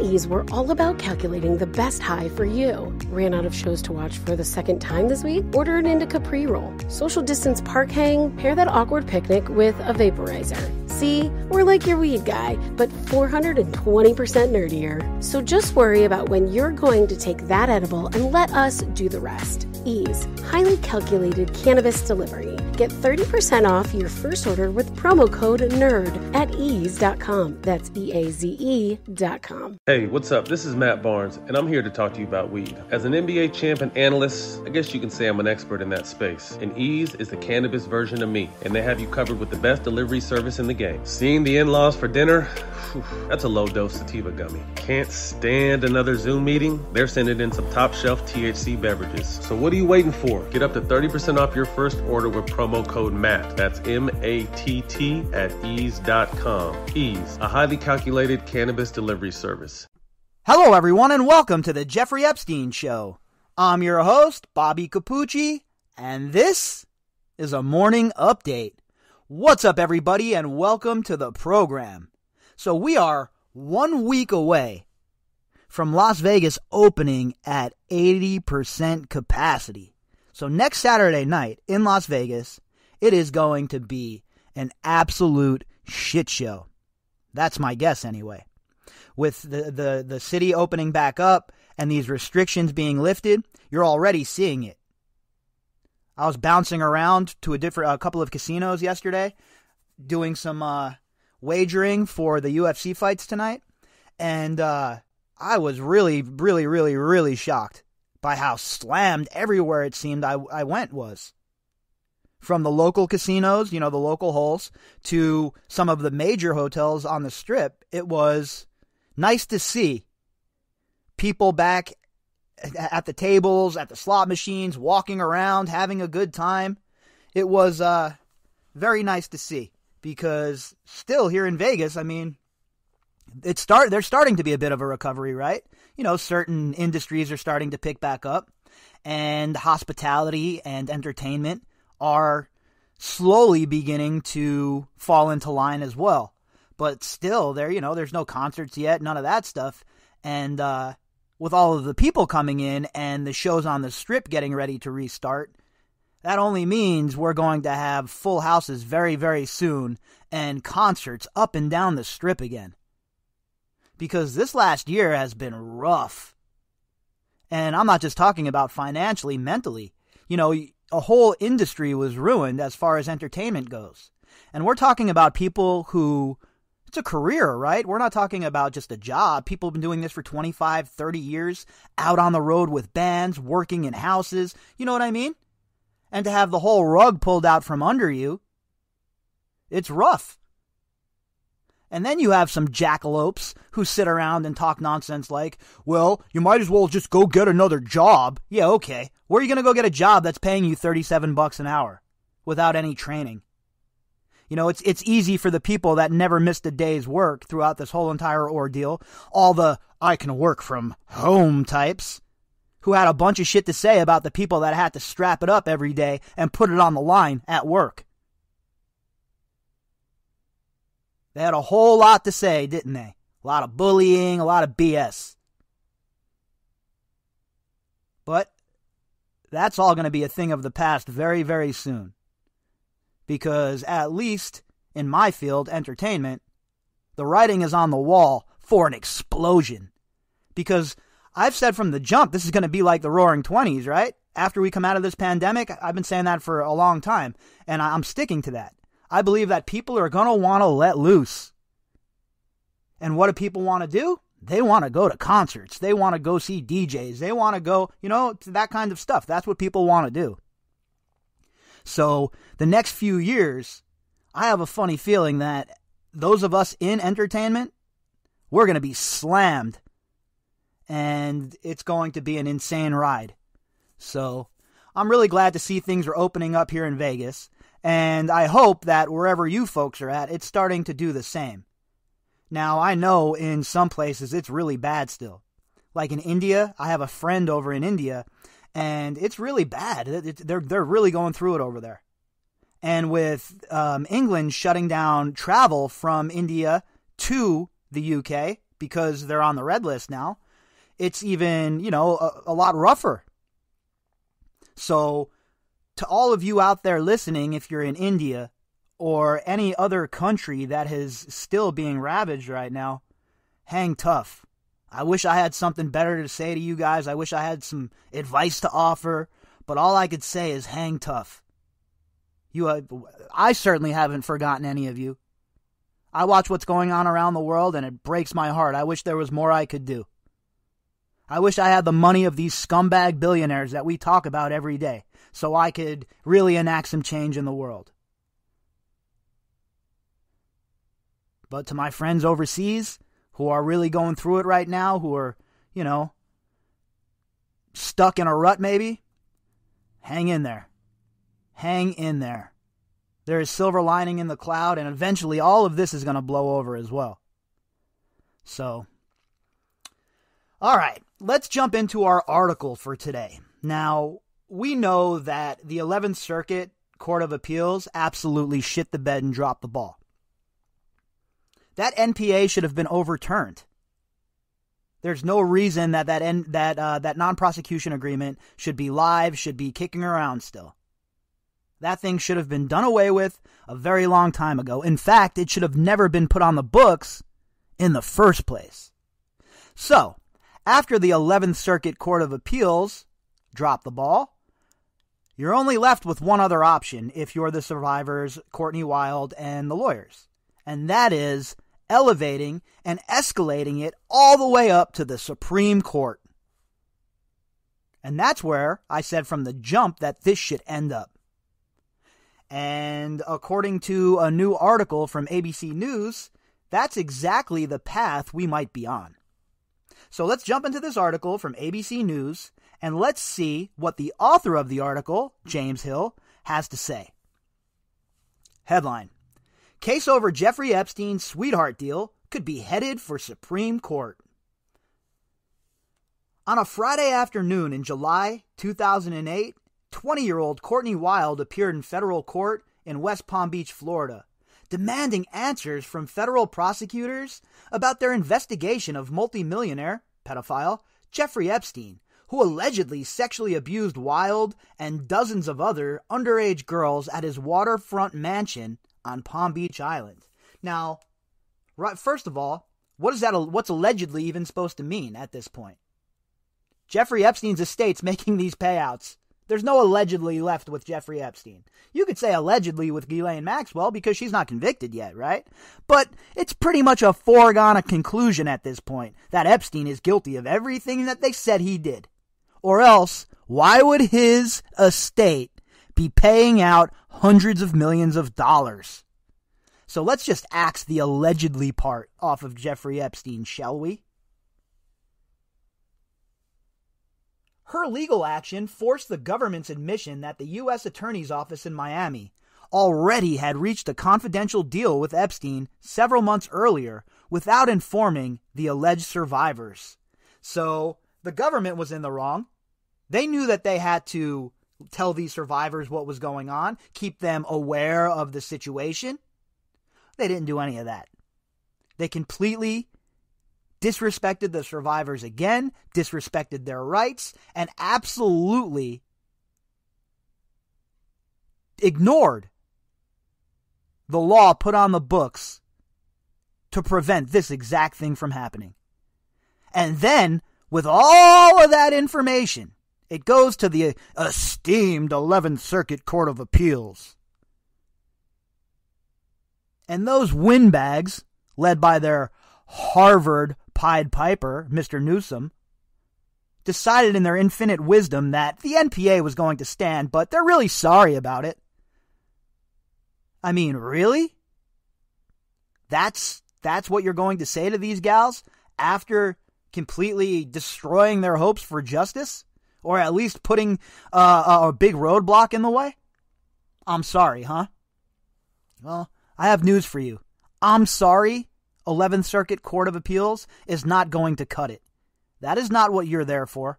Eaze, we're all about calculating the best high for you. Ran out of shows to watch for the second time this week? Order an indica pre roll. Social distance park hang, pair that awkward picnic with a vaporizer. See, we're like your weed guy, but 420% nerdier. So just worry about when you're going to take that edible and let us do the rest. Eaze, highly calculated cannabis delivery. Get 30% off your first order with promo code NERD at eaze.com. That's E A Z E.com. Hey, what's up? This is Matt Barnes, and I'm here to talk to you about weed. As an NBA champ and analyst, I guess you can say I'm an expert in that space. And Eaze is the cannabis version of me, and they have you covered with the best delivery service in the game. Seeing the in laws for dinner? That's a low dose sativa gummy. Can't stand another Zoom meeting? They're sending in some top shelf THC beverages. So what are you waiting for? Get up to 30% off your first order with promo code MATT. That's M A T T at eaze.com. Eaze, a highly calculated cannabis delivery service. Hello, everyone, and welcome to the Jeffrey Epstein Show. I'm your host, Bobby Capucci, and this is a morning update. What's up, everybody, and welcome to the program. So, we are one week away from Las Vegas opening at 80% capacity. So, next Saturday night in Las Vegas, it is going to be an absolute shit show. That's my guess, anyway with the, the, the city opening back up and these restrictions being lifted, you're already seeing it. I was bouncing around to a different a couple of casinos yesterday, doing some uh, wagering for the UFC fights tonight, and uh, I was really, really, really, really shocked by how slammed everywhere it seemed I, I went was. From the local casinos, you know, the local holes, to some of the major hotels on the strip, it was nice to see people back at the tables, at the slot machines, walking around, having a good time. It was uh, very nice to see because still here in Vegas, I mean, it's start they're starting to be a bit of a recovery, right? You know, certain industries are starting to pick back up, and hospitality and entertainment are slowly beginning to fall into line as well. But still there you know there's no concerts yet none of that stuff. And uh, with all of the people coming in and the shows on the strip getting ready to restart that only means we're going to have full houses very very soon and concerts up and down the strip again because this last year has been rough and i'm not just talking about financially mentally you know a whole industry was ruined as far as entertainment goes and we're talking about people who it's a career, right? We're not talking about just a job. People have been doing this for 25, 30 years, out on the road with bands, working in houses. You know what I mean? And to have the whole rug pulled out from under you, it's rough. And then you have some jackalopes who sit around and talk nonsense like, well, you might as well just go get another job. Yeah, okay. Where are you going to go get a job that's paying you 37 bucks an hour without any training? You know, it's it's easy for the people that never missed a day's work throughout this whole entire ordeal, all the I can work from home types who had a bunch of shit to say about the people that had to strap it up every day and put it on the line at work. They had a whole lot to say, didn't they? A lot of bullying, a lot of BS. But that's all going to be a thing of the past very, very soon because at least in my field, entertainment, the writing is on the wall for an explosion. Because I've said from the jump, this is going to be like the roaring 20s, right? After we come out of this pandemic, I've been saying that for a long time, and I'm sticking to that. I believe that people are going to want to let loose. And what do people want to do? They want to go to concerts. They want to go see DJs. They want to go, you know, to that kind of stuff. That's what people want to do. So the next few years, I have a funny feeling that those of us in entertainment, we're going to be slammed. And it's going to be an insane ride. So I'm really glad to see things are opening up here in Vegas. And I hope that wherever you folks are at, it's starting to do the same. Now, I know in some places it's really bad still. Like in India, I have a friend over in India, and it's really bad. they're they're really going through it over there. And with um, England shutting down travel from India to the UK because they're on the red list now, it's even, you know, a, a lot rougher. So, to all of you out there listening, if you're in India or any other country that is still being ravaged right now, hang tough. I wish I had something better to say to you guys. I wish I had some advice to offer, but all I could say is hang tough. You, uh, I certainly haven't forgotten any of you. I watch what's going on around the world and it breaks my heart. I wish there was more I could do. I wish I had the money of these scumbag billionaires that we talk about every day so I could really enact some change in the world. But to my friends overseas who are really going through it right now, who are, you know, stuck in a rut maybe, hang in there. Hang in there. There is silver lining in the cloud, and eventually all of this is going to blow over as well. So, all right, let's jump into our article for today. Now, we know that the 11th Circuit Court of Appeals absolutely shit the bed and dropped the ball. That NPA should have been overturned. There's no reason that that that uh, that non-prosecution agreement should be live, should be kicking around still. That thing should have been done away with a very long time ago. In fact, it should have never been put on the books in the first place. So, after the 11th Circuit Court of Appeals dropped the ball, you're only left with one other option if you're the survivors, Courtney Wild, and the lawyers. And that is elevating and escalating it all the way up to the Supreme Court. And that's where I said from the jump that this should end up. And according to a new article from ABC News, that's exactly the path we might be on. So let's jump into this article from ABC News and let's see what the author of the article, James Hill, has to say. Headline Case over Jeffrey Epstein's sweetheart deal could be headed for Supreme Court. On a Friday afternoon in July 2008, 20 year old Courtney Wild appeared in federal court in West Palm Beach, Florida, demanding answers from federal prosecutors about their investigation of multimillionaire pedophile Jeffrey Epstein, who allegedly sexually abused Wild and dozens of other underage girls at his waterfront mansion on Palm Beach Island. Now, right, first of all, what is that? What's allegedly even supposed to mean at this point? Jeffrey Epstein's estate's making these payouts there's no allegedly left with Jeffrey Epstein. You could say allegedly with Ghislaine Maxwell because she's not convicted yet, right? But it's pretty much a foregone conclusion at this point that Epstein is guilty of everything that they said he did. Or else, why would his estate be paying out hundreds of millions of dollars? So let's just axe the allegedly part off of Jeffrey Epstein, shall we? Her legal action forced the government's admission that the U.S. Attorney's Office in Miami already had reached a confidential deal with Epstein several months earlier without informing the alleged survivors. So the government was in the wrong. They knew that they had to tell these survivors what was going on, keep them aware of the situation. They didn't do any of that. They completely disrespected the survivors again, disrespected their rights, and absolutely ignored the law put on the books to prevent this exact thing from happening. And then, with all of that information, it goes to the esteemed 11th Circuit Court of Appeals. And those windbags, led by their Harvard Pied Piper, Mr. Newsom, decided in their infinite wisdom that the NPA was going to stand, but they're really sorry about it. I mean, really? That's that's what you're going to say to these gals after completely destroying their hopes for justice or at least putting uh, a big roadblock in the way? I'm sorry, huh? Well, I have news for you. I'm sorry 11th Circuit Court of Appeals is not going to cut it. That is not what you're there for.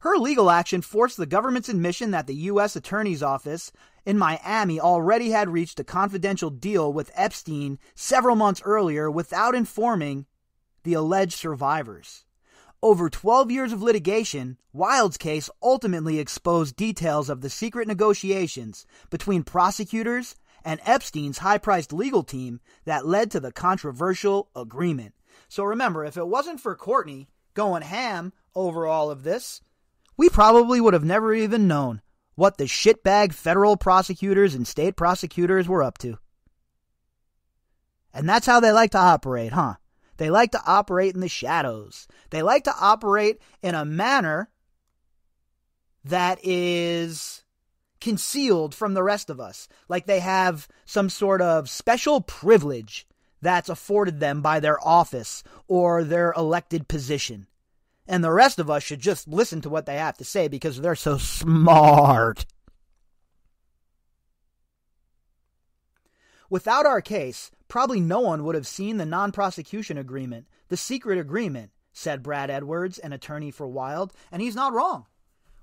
Her legal action forced the government's admission that the U.S. Attorney's Office in Miami already had reached a confidential deal with Epstein several months earlier without informing the alleged survivors. Over 12 years of litigation, Wild's case ultimately exposed details of the secret negotiations between prosecutors and Epstein's high priced legal team that led to the controversial agreement. So remember, if it wasn't for Courtney going ham over all of this, we probably would have never even known what the shitbag federal prosecutors and state prosecutors were up to. And that's how they like to operate, huh? They like to operate in the shadows. They like to operate in a manner that is concealed from the rest of us. Like they have some sort of special privilege that's afforded them by their office or their elected position. And the rest of us should just listen to what they have to say because they're so smart. Without our case, probably no one would have seen the non prosecution agreement, the secret agreement, said Brad Edwards, an attorney for Wild, and he's not wrong.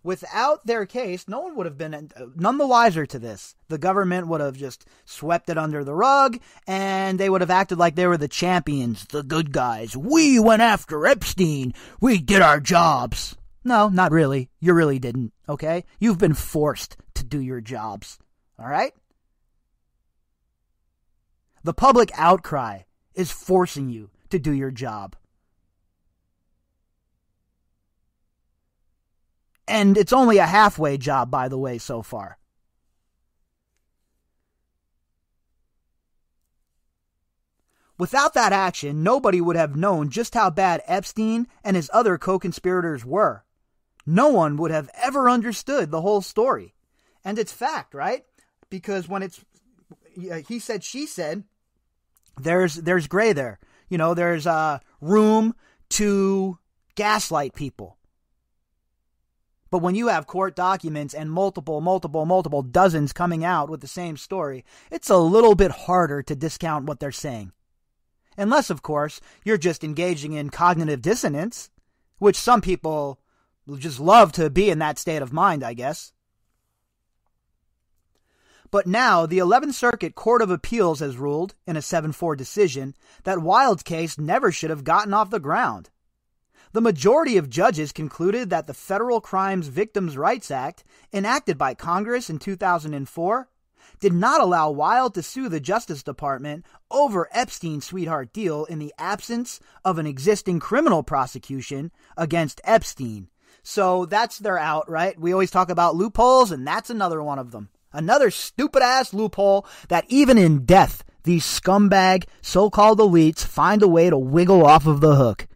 Without their case, no one would have been none the wiser to this. The government would have just swept it under the rug, and they would have acted like they were the champions, the good guys. We went after Epstein. We did our jobs. No, not really. You really didn't, okay? You've been forced to do your jobs. All right? The public outcry is forcing you to do your job. And it's only a halfway job, by the way, so far. Without that action, nobody would have known just how bad Epstein and his other co conspirators were. No one would have ever understood the whole story. And it's fact, right? Because when it's he said, she said, there's there's gray there. You know, there's uh, room to gaslight people. But when you have court documents and multiple, multiple, multiple dozens coming out with the same story, it's a little bit harder to discount what they're saying. Unless, of course, you're just engaging in cognitive dissonance, which some people just love to be in that state of mind, I guess. But now, the 11th Circuit Court of Appeals has ruled, in a 7 4 decision, that Wild's case never should have gotten off the ground. The majority of judges concluded that the Federal Crimes Victims' Rights Act, enacted by Congress in 2004, did not allow Wild to sue the Justice Department over Epstein's sweetheart deal in the absence of an existing criminal prosecution against Epstein. So that's their out, right? We always talk about loopholes, and that's another one of them. Another stupid ass loophole that even in death, these scumbag so called elites find a way to wiggle off of the hook.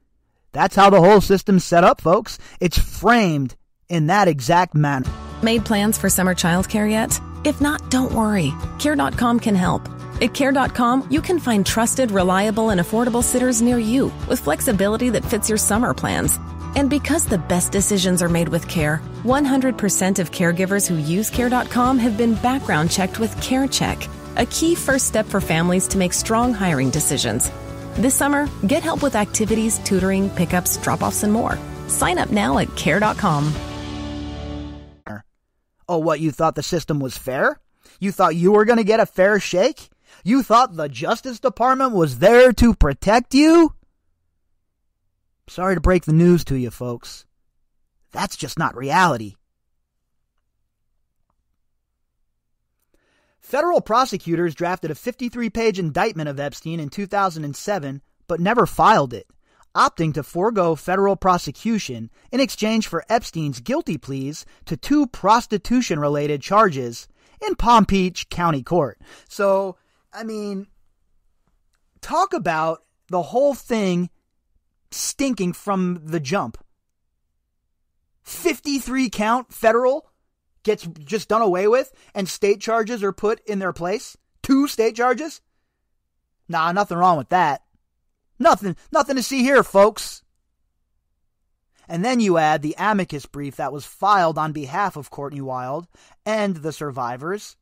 That's how the whole system's set up, folks. It's framed in that exact manner. Made plans for summer childcare yet? If not, don't worry. Care.com can help. At Care.com, you can find trusted, reliable, and affordable sitters near you with flexibility that fits your summer plans. And because the best decisions are made with care, 100% of caregivers who use Care.com have been background checked with CareCheck, a key first step for families to make strong hiring decisions. This summer, get help with activities, tutoring, pickups, drop offs, and more. Sign up now at Care.com. Oh, what, you thought the system was fair? You thought you were going to get a fair shake? You thought the Justice Department was there to protect you? Sorry to break the news to you, folks. That's just not reality. Federal prosecutors drafted a 53 page indictment of Epstein in 2007, but never filed it, opting to forego federal prosecution in exchange for Epstein's guilty pleas to two prostitution related charges in Palm Beach County Court. So, I mean, talk about the whole thing stinking from the jump. 53 count federal gets just done away with and state charges are put in their place? Two state charges? Nah, nothing wrong with that. Nothing, nothing to see here, folks. And then you add the amicus brief that was filed on behalf of Courtney Wild and the survivors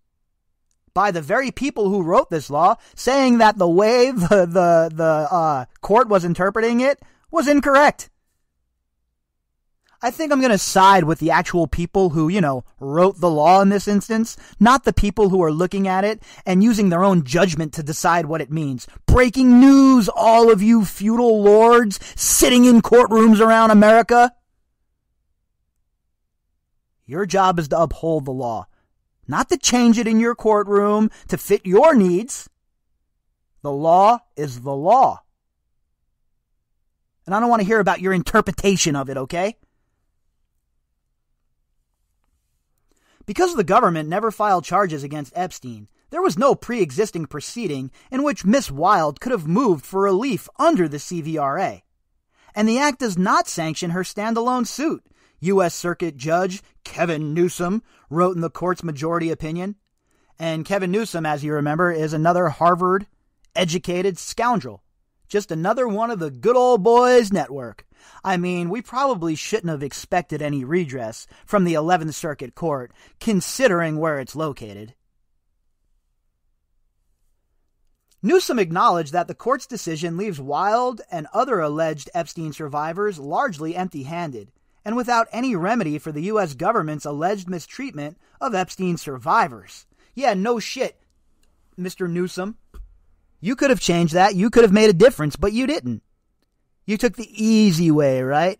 by the very people who wrote this law, saying that the way the the the uh, court was interpreting it was incorrect. I think I'm going to side with the actual people who, you know, wrote the law in this instance, not the people who are looking at it and using their own judgment to decide what it means. Breaking news, all of you feudal lords sitting in courtrooms around America. Your job is to uphold the law, not to change it in your courtroom to fit your needs. The law is the law. And I don't want to hear about your interpretation of it, okay? Because the government never filed charges against Epstein, there was no pre existing proceeding in which Miss Wild could have moved for relief under the CVRA. And the act does not sanction her standalone suit, U.S. Circuit Judge Kevin Newsom wrote in the court's majority opinion. And Kevin Newsom, as you remember, is another Harvard educated scoundrel. Just another one of the good old boys network. I mean, we probably shouldn't have expected any redress from the 11th Circuit Court, considering where it's located. Newsom acknowledged that the court's decision leaves Wild and other alleged Epstein survivors largely empty handed and without any remedy for the U.S. government's alleged mistreatment of Epstein survivors. Yeah, no shit, Mr. Newsom. You could have changed that. You could have made a difference, but you didn't. You took the easy way, right?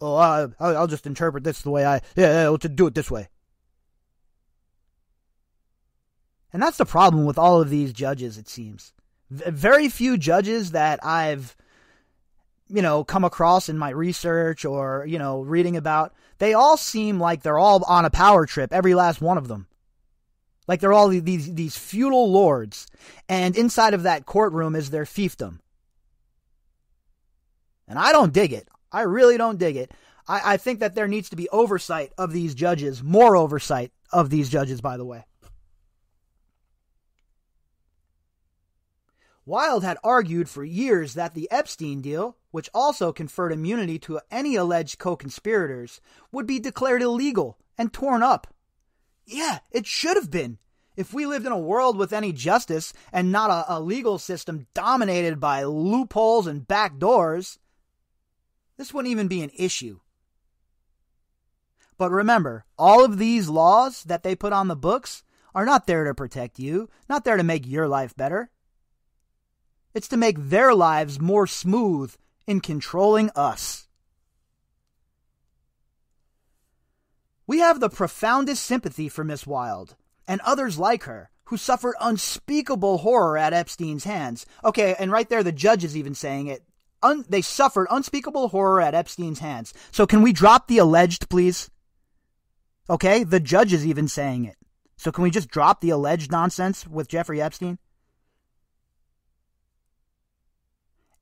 Oh, I, I'll just interpret this the way I, yeah, yeah, to do it this way. And that's the problem with all of these judges, it seems. Very few judges that I've, you know, come across in my research or, you know, reading about, they all seem like they're all on a power trip, every last one of them. Like they're all these, these feudal lords. And inside of that courtroom is their fiefdom. And I don't dig it. I really don't dig it. I, I think that there needs to be oversight of these judges, more oversight of these judges, by the way. Wild had argued for years that the Epstein deal, which also conferred immunity to any alleged co conspirators, would be declared illegal and torn up. Yeah, it should have been. If we lived in a world with any justice and not a, a legal system dominated by loopholes and back doors, this wouldn't even be an issue. But remember, all of these laws that they put on the books are not there to protect you, not there to make your life better. It's to make their lives more smooth in controlling us. We have the profoundest sympathy for Miss Wild and others like her who suffered unspeakable horror at Epstein's hands. Okay, and right there, the judge is even saying it un- they suffered unspeakable horror at Epstein's hands. So can we drop the alleged, please? Okay, the judge is even saying it. So can we just drop the alleged nonsense with Jeffrey Epstein?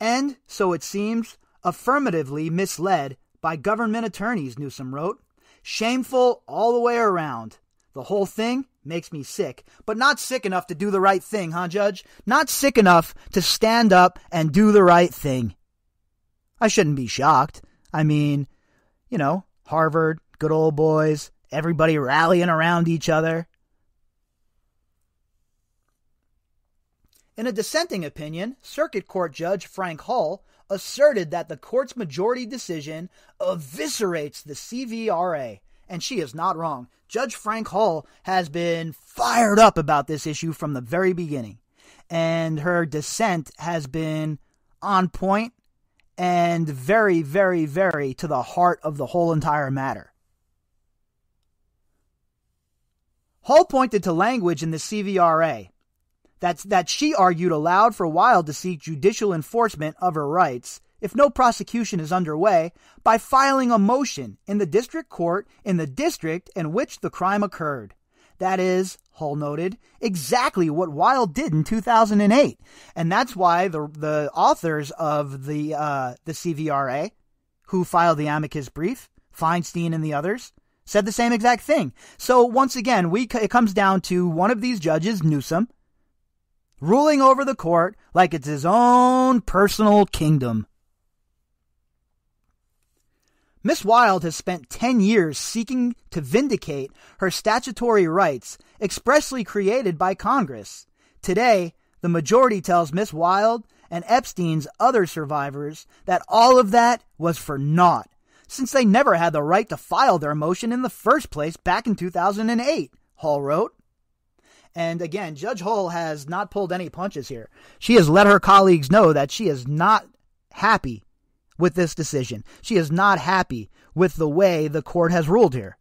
And, so it seems, affirmatively misled by government attorneys, Newsom wrote. Shameful all the way around. The whole thing makes me sick, but not sick enough to do the right thing, huh, Judge? Not sick enough to stand up and do the right thing. I shouldn't be shocked. I mean, you know, Harvard, good old boys, everybody rallying around each other. In a dissenting opinion, Circuit Court Judge Frank Hull asserted that the court's majority decision eviscerates the CVRA, and she is not wrong. Judge Frank Hull has been fired up about this issue from the very beginning, and her dissent has been on point and very, very, very to the heart of the whole entire matter. Hull pointed to language in the CVRA that, that she argued allowed for Wild to seek judicial enforcement of her rights if no prosecution is underway by filing a motion in the district court in the district in which the crime occurred. That is, Hull noted, exactly what Wild did in 2008. And that's why the, the authors of the, uh, the CVRA, who filed the amicus brief, Feinstein and the others, said the same exact thing. So once again, we, it comes down to one of these judges, Newsom, ruling over the court like it's his own personal kingdom. Miss Wild has spent 10 years seeking to vindicate her statutory rights expressly created by Congress. Today, the majority tells Miss Wild and Epstein's other survivors that all of that was for naught, since they never had the right to file their motion in the first place back in 2008, Hull wrote. And again, Judge Hull has not pulled any punches here. She has let her colleagues know that she is not happy with this decision. She is not happy with the way the court has ruled here.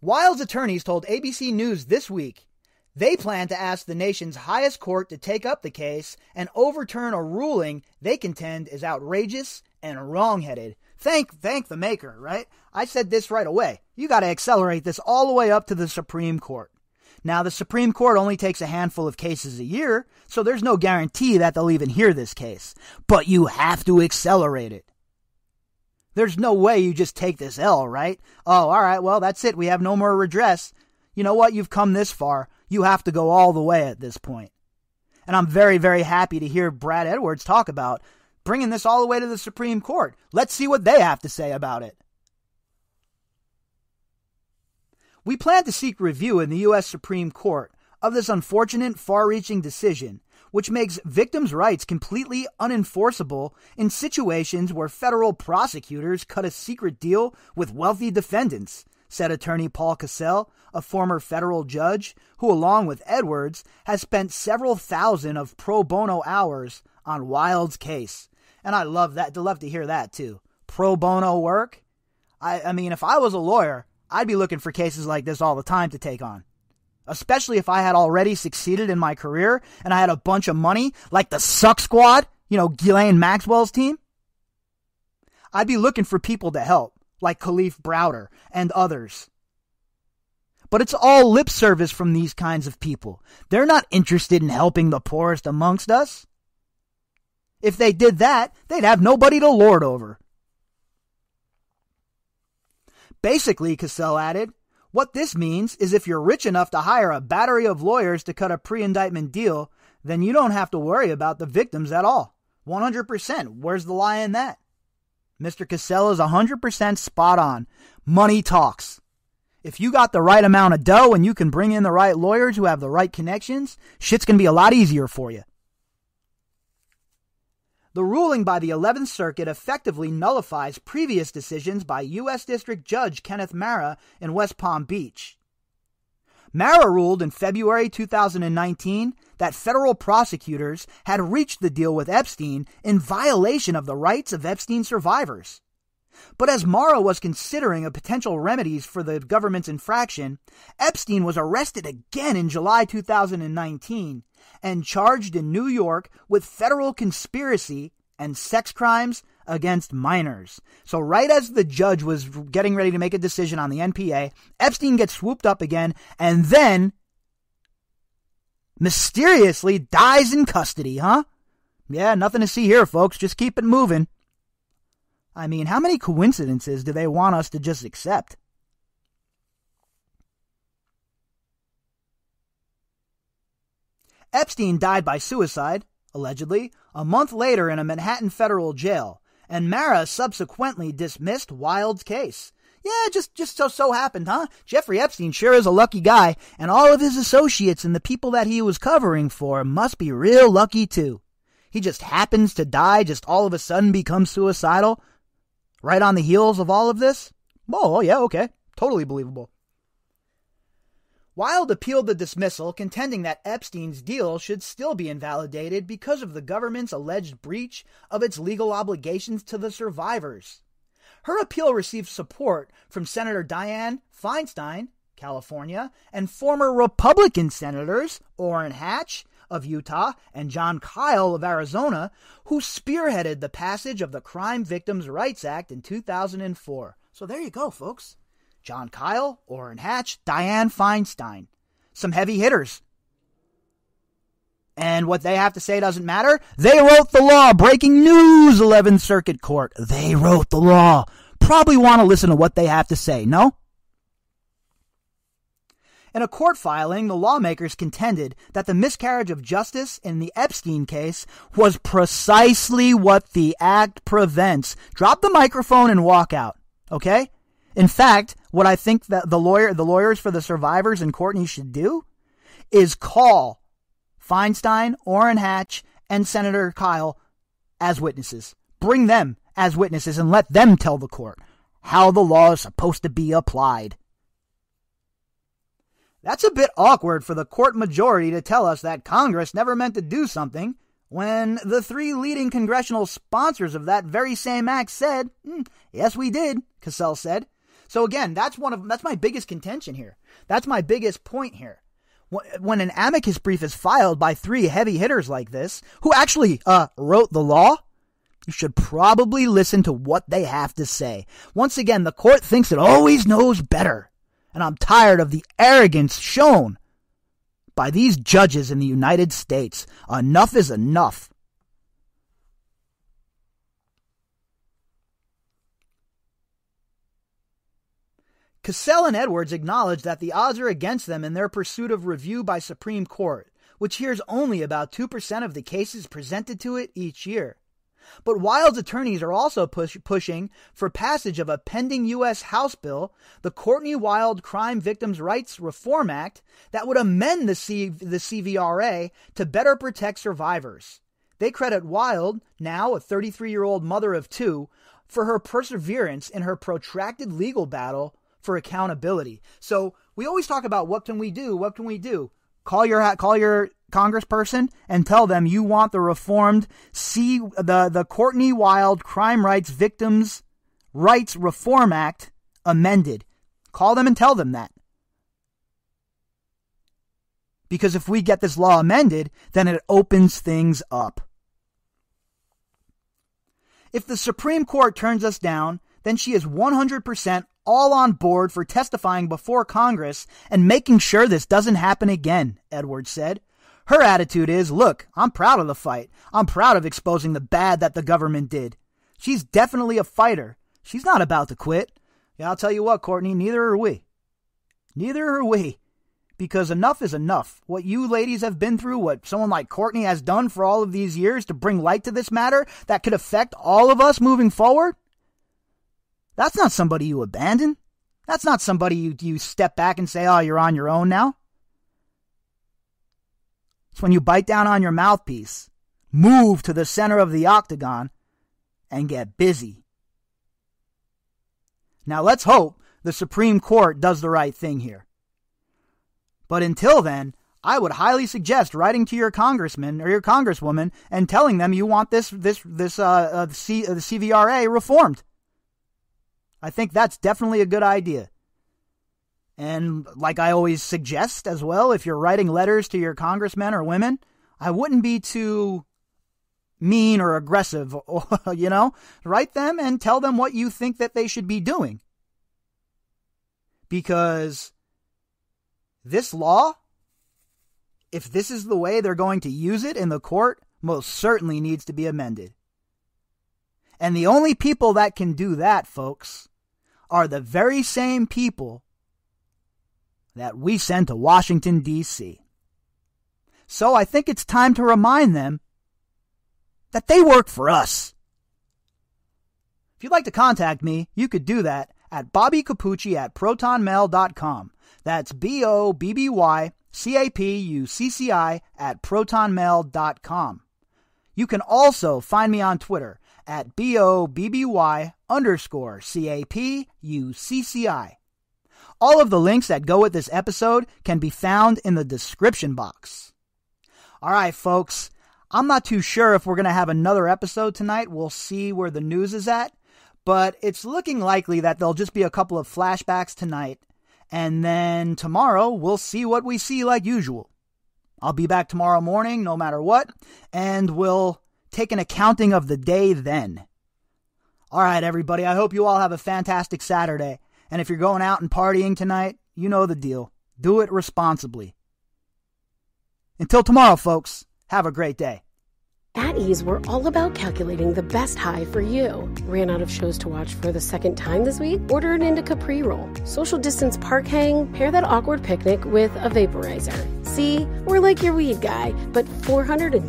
Wild's attorneys told ABC News this week they plan to ask the nation's highest court to take up the case and overturn a ruling they contend is outrageous and wrongheaded. Thank thank the maker, right? I said this right away. You got to accelerate this all the way up to the Supreme Court. Now, the Supreme Court only takes a handful of cases a year, so there's no guarantee that they'll even hear this case. But you have to accelerate it. There's no way you just take this L, right? Oh, all right, well, that's it. We have no more redress. You know what? You've come this far. You have to go all the way at this point. And I'm very, very happy to hear Brad Edwards talk about bringing this all the way to the Supreme Court. Let's see what they have to say about it. We plan to seek review in the U.S. Supreme Court of this unfortunate, far reaching decision, which makes victims' rights completely unenforceable in situations where federal prosecutors cut a secret deal with wealthy defendants, said attorney Paul Cassell, a former federal judge who, along with Edwards, has spent several thousand of pro bono hours on Wild's case. And I love that, to love to hear that too. Pro bono work? I, I mean, if I was a lawyer, I'd be looking for cases like this all the time to take on. Especially if I had already succeeded in my career and I had a bunch of money, like the Suck Squad, you know, Ghislaine Maxwell's team. I'd be looking for people to help, like Kalief Browder and others. But it's all lip service from these kinds of people. They're not interested in helping the poorest amongst us. If they did that, they'd have nobody to lord over. Basically, Cassell added, what this means is if you're rich enough to hire a battery of lawyers to cut a pre indictment deal, then you don't have to worry about the victims at all. 100%. Where's the lie in that? Mr. Cassell is 100% spot on. Money talks. If you got the right amount of dough and you can bring in the right lawyers who have the right connections, shit's going to be a lot easier for you. The ruling by the 11th Circuit effectively nullifies previous decisions by U.S. District Judge Kenneth Marra in West Palm Beach. Marra ruled in February 2019 that federal prosecutors had reached the deal with Epstein in violation of the rights of Epstein survivors. But as Marra was considering a potential remedies for the government's infraction, Epstein was arrested again in July 2019 and charged in New York with federal conspiracy and sex crimes against minors. So, right as the judge was getting ready to make a decision on the NPA, Epstein gets swooped up again and then mysteriously dies in custody, huh? Yeah, nothing to see here, folks. Just keep it moving. I mean, how many coincidences do they want us to just accept? Epstein died by suicide, allegedly, a month later in a Manhattan federal jail, and Marra subsequently dismissed Wild's case. Yeah, just just so so happened, huh? Jeffrey Epstein sure is a lucky guy, and all of his associates and the people that he was covering for must be real lucky too. He just happens to die, just all of a sudden becomes suicidal, right on the heels of all of this. Oh, oh yeah, okay, totally believable. Wild appealed the dismissal, contending that Epstein's deal should still be invalidated because of the government's alleged breach of its legal obligations to the survivors. Her appeal received support from Senator Dianne Feinstein, California, and former Republican senators Orrin Hatch of Utah and Jon Kyl of Arizona, who spearheaded the passage of the Crime Victims' Rights Act in 2004. So there you go, folks. Jon Kyl, Orrin Hatch, Dianne Feinstein. Some heavy hitters. And what they have to say doesn't matter. They wrote the law. Breaking news, 11th Circuit Court. They wrote the law. Probably want to listen to what they have to say, no? In a court filing, the lawmakers contended that the miscarriage of justice in the Epstein case was precisely what the act prevents. Drop the microphone and walk out, okay? In fact, what I think that the lawyer, the lawyers for the survivors and Courtney should do is call Feinstein, Orrin Hatch, and Senator Kyl as witnesses. Bring them as witnesses and let them tell the court how the law is supposed to be applied. That's a bit awkward for the court majority to tell us that Congress never meant to do something when the three leading congressional sponsors of that very same act said, mm, "Yes, we did," Cassell said. So again, that's one of that's my biggest contention here. That's my biggest point here. When an amicus brief is filed by three heavy hitters like this, who actually uh, wrote the law, you should probably listen to what they have to say. Once again, the court thinks it always knows better, and I'm tired of the arrogance shown by these judges in the United States. Enough is enough. Cassell and Edwards acknowledge that the odds are against them in their pursuit of review by Supreme Court, which hears only about 2% of the cases presented to it each year. But Wild's attorneys are also push, pushing for passage of a pending U.S. House bill, the Courtney Wild Crime Victims' Rights Reform Act, that would amend the, C, the CVRA to better protect survivors. They credit Wild, now a 33 year old mother of two, for her perseverance in her protracted legal battle for accountability. So we always talk about what can we do? What can we do? Call your call your congressperson and tell them you want the reformed see the the Courtney Wild Crime Rights Victims Rights Reform Act amended. Call them and tell them that. Because if we get this law amended, then it opens things up. If the Supreme Court turns us down, then she is 100% all on board for testifying before Congress and making sure this doesn't happen again, Edwards said. Her attitude is, look, I'm proud of the fight. I'm proud of exposing the bad that the government did. She's definitely a fighter. She's not about to quit. Yeah, I'll tell you what, Courtney, neither are we. Neither are we. Because enough is enough. What you ladies have been through, what someone like Courtney has done for all of these years to bring light to this matter that could affect all of us moving forward, that's not somebody you abandon. That's not somebody you, you step back and say, oh, you're on your own now. It's when you bite down on your mouthpiece, move to the center of the octagon, and get busy. Now let's hope the Supreme Court does the right thing here. But until then, I would highly suggest writing to your congressman or your congresswoman and telling them you want this this this uh, uh, C, uh, the CVRA reformed. I think that's definitely a good idea. And like I always suggest as well, if you're writing letters to your congressmen or women, I wouldn't be too mean or aggressive, you know? Write them and tell them what you think that they should be doing. Because this law, if this is the way they're going to use it in the court, most certainly needs to be amended. And the only people that can do that, folks, are the very same people that we sent to Washington, D.C. So I think it's time to remind them that they work for us. If you'd like to contact me, you could do that at Bobby Capucci at protonmail.com. That's B O B B Y C A P U C C I at protonmail.com. You can also find me on Twitter at B O B B Y underscore C A P U C C I. All of the links that go with this episode can be found in the description box. All right, folks. I'm not too sure if we're going to have another episode tonight. We'll see where the news is at. But it's looking likely that there'll just be a couple of flashbacks tonight. And then tomorrow, we'll see what we see like usual. I'll be back tomorrow morning, no matter what. And we'll take an accounting of the day then. All right, everybody. I hope you all have a fantastic Saturday. And if you're going out and partying tonight, you know the deal. Do it responsibly. Until tomorrow, folks, have a great day. At Eaze, we're all about calculating the best high for you. Ran out of shows to watch for the second time this week? Order an Indica pre roll. Social distance park hang, pair that awkward picnic with a vaporizer. See, we're like your weed guy, but 420%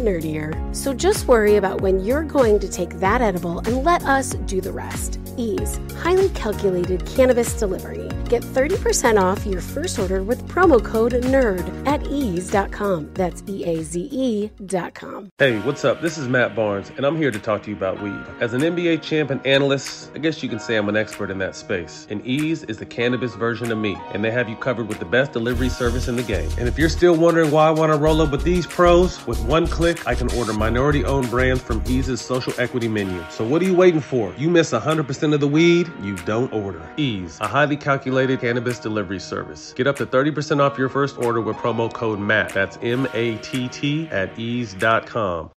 nerdier. So just worry about when you're going to take that edible and let us do the rest. Eaze, highly calculated cannabis delivery Get 30% off your first order with promo code NERD at eaze.com. That's E A Z E.com. Hey, what's up? This is Matt Barnes, and I'm here to talk to you about weed. As an NBA champ and analyst, I guess you can say I'm an expert in that space. And Eaze is the cannabis version of me, and they have you covered with the best delivery service in the game. And if you're still wondering why I want to roll up with these pros, with one click, I can order minority owned brands from Eaze's social equity menu. So what are you waiting for? You miss 100% of the weed, you don't order. Eaze, a highly calculated cannabis delivery service. Get up to 30% off your first order with promo code MATT. That's M A T T at eaze.com.